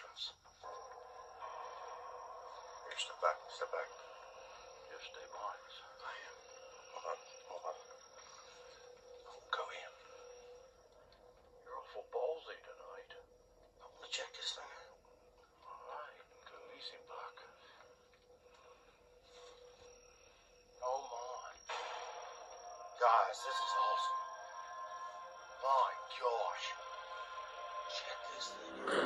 entrance. Here, step back, step back. Here, stay behind us. I am. Hold on, hold on. Don't go in. You're awful ballsy tonight. I want to check this thing out. All right, go easy, Buck. Come on. Guys, this is awesome. My gosh. Check this thing out.